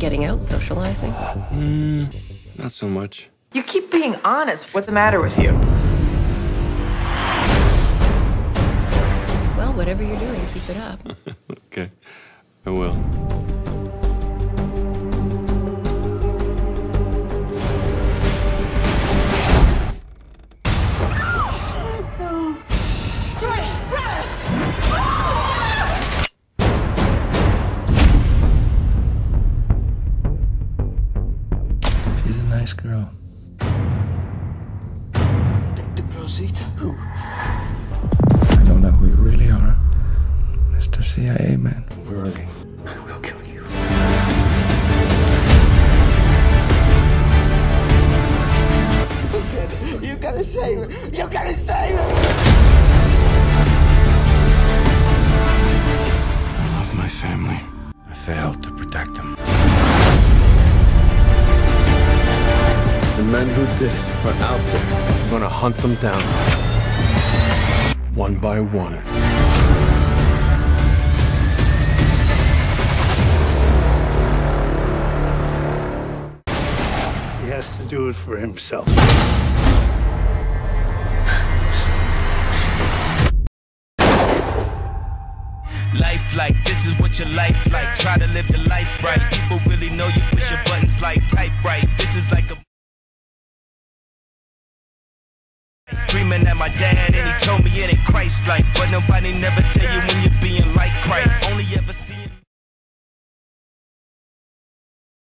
Getting out, socializing? Mm, not so much. You keep being honest. What's the matter with you? Well, whatever you're doing, keep it up. okay, I will. Nice girl. Take the proceeds. Who? I don't know who you really are. Mr. CIA man. Where are they? I will kill you. You gotta save it. You gotta save it. I love my family. I failed men who did it are out there. I'm gonna hunt them down. One by one. He has to do it for himself. Life like this is what your life like. Try to live your life right. People really know you push your buttons like type right. This is like a Dreaming at my dad and he told me it ain't Christ like But nobody never tell you when you're being like Christ. Only ever see